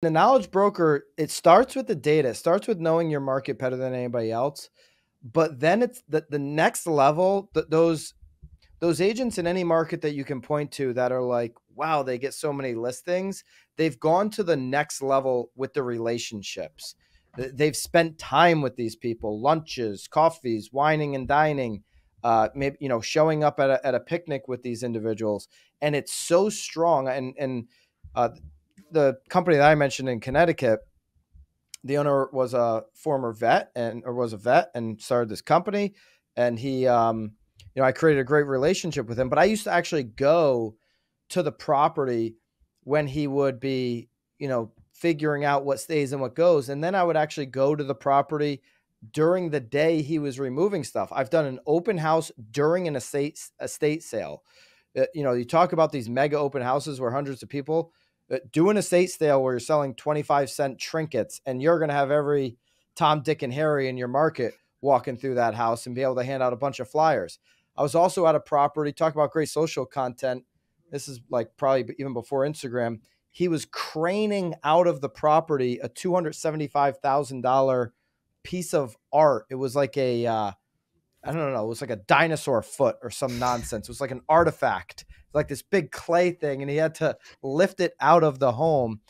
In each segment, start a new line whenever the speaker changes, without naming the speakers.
the knowledge broker, it starts with the data, it starts with knowing your market better than anybody else. But then it's the, the next level, that those those agents in any market that you can point to that are like, wow, they get so many listings, they've gone to the next level with the relationships. They've spent time with these people, lunches, coffees, wining and dining, uh, maybe you know, showing up at a, at a picnic with these individuals, and it's so strong. And and uh, the company that I mentioned in Connecticut, the owner was a former vet and or was a vet and started this company, and he, um, you know, I created a great relationship with him. But I used to actually go to the property when he would be, you know, figuring out what stays and what goes, and then I would actually go to the property during the day he was removing stuff. I've done an open house during an estate estate sale. Uh, you know, you talk about these mega open houses where hundreds of people uh, do an estate sale where you're selling 25 cent trinkets and you're going to have every Tom, Dick, and Harry in your market walking through that house and be able to hand out a bunch of flyers. I was also at a property, talk about great social content. This is like probably even before Instagram. He was craning out of the property a $275,000 piece of art. It was like a, uh, I don't know, it was like a dinosaur foot or some nonsense. It was like an artifact like this big clay thing and he had to lift it out of the home.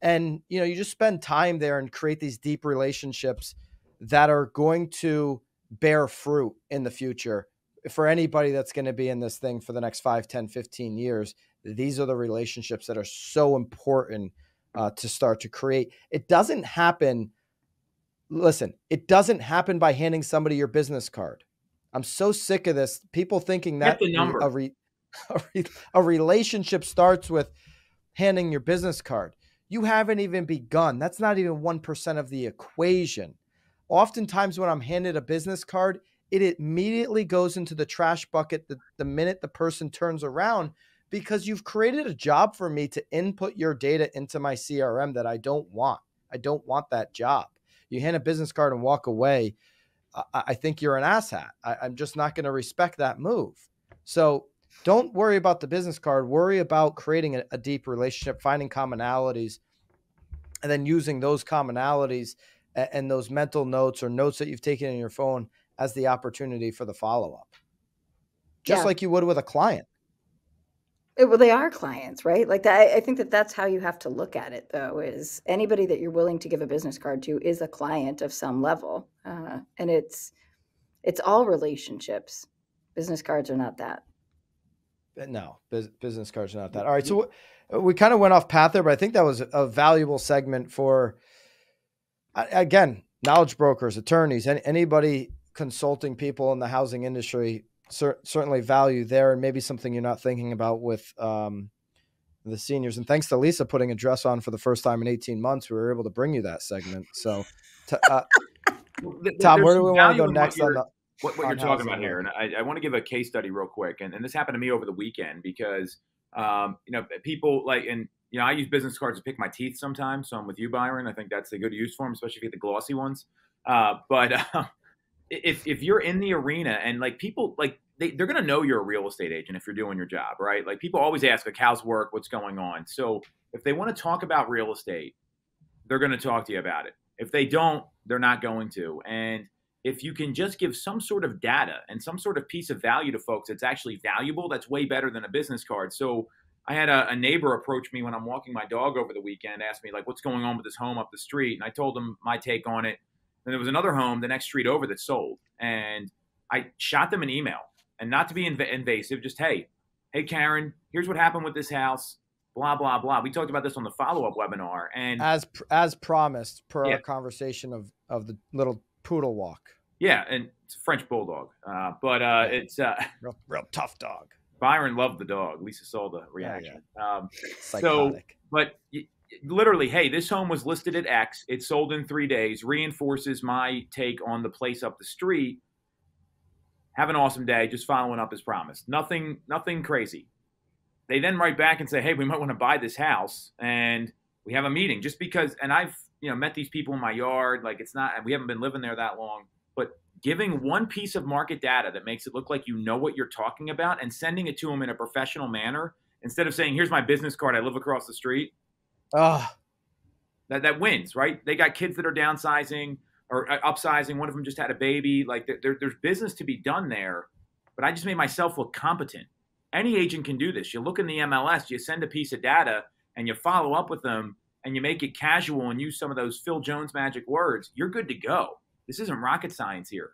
And you know you just spend time there and create these deep relationships that are going to bear fruit in the future. For anybody that's going to be in this thing for the next 5 10 15 years these are the relationships that are so important uh, to start to create. It doesn't happen listen it doesn't happen by handing somebody your business card. I'm so sick of this people thinking that
the number.
A re, a relationship starts with handing your business card. You haven't even begun. That's not even 1% of the equation. Oftentimes, when I'm handed a business card, it immediately goes into the trash bucket the, the minute the person turns around because you've created a job for me to input your data into my CRM that I don't want. I don't want that job. You hand a business card and walk away. I, I think you're an asshat. I, I'm just not going to respect that move. So don't worry about the business card. Worry about creating a, a deep relationship, finding commonalities, and then using those commonalities and, and those mental notes or notes that you've taken in your phone as the opportunity for the follow up, just yeah. like you would with a client.
It, well, they are clients, right? Like that. I think that that's how you have to look at it, though. Is anybody that you're willing to give a business card to is a client of some level, uh, and it's it's all relationships. Business cards are not that.
No, business cards are not that. All right, so we kind of went off path there, but I think that was a valuable segment for again knowledge brokers, attorneys, any, anybody consulting people in the housing industry. Cer- certainly value there, and maybe something you're not thinking about with um, the seniors. And thanks to Lisa putting a dress on for the first time in 18 months, we were able to bring you that segment. So, t- uh, Tom, where do we want to go next on the?
What, what you're talking about here. And I, I want to give a case study real quick. And, and this happened to me over the weekend because, um, you know, people like, and, you know, I use business cards to pick my teeth sometimes. So I'm with you, Byron. I think that's a good use for them, especially if you get the glossy ones. Uh, but uh, if, if you're in the arena and like people, like they, they're going to know you're a real estate agent if you're doing your job, right? Like people always ask, like, how's work? What's going on? So if they want to talk about real estate, they're going to talk to you about it. If they don't, they're not going to. And if you can just give some sort of data and some sort of piece of value to folks that's actually valuable, that's way better than a business card. So I had a, a, neighbor approach me when I'm walking my dog over the weekend, asked me like, "What's going on with this home up the street?" And I told him my take on it. And there was another home the next street over that sold, and I shot them an email, and not to be inv- invasive, just hey, hey Karen, here's what happened with this house. Blah blah blah. We talked about this on the follow up webinar, and
as as promised per yeah. our conversation of of the little poodle walk.
Yeah, and it's a French bulldog, uh, but uh, it's uh,
real, real tough dog.
Byron loved the dog. Lisa saw the reaction. Yeah, yeah. Um, so, but literally, hey, this home was listed at X. It sold in three days. Reinforces my take on the place up the street. Have an awesome day. Just following up as promised. Nothing, nothing crazy. They then write back and say, hey, we might want to buy this house, and we have a meeting. Just because, and I've you know met these people in my yard. Like it's not, we haven't been living there that long, but giving one piece of market data that makes it look like you know what you're talking about and sending it to them in a professional manner instead of saying, "Here's my business card. I live across the street."
Ah.
that that wins, right? They got kids that are downsizing or uh, upsizing. One of them just had a baby. Like there, there's business to be done there. But I just made myself look competent. Any agent can do this. You look in the MLS, you send a piece of data, and you follow up with them, and you make it casual and use some of those Phil Jones magic words. You're good to go. This isn't rocket science here.